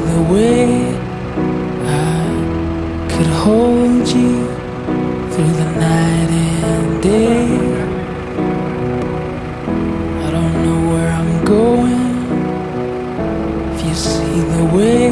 the way I could hold you through the night and day. I don't know where I'm going if you see the way.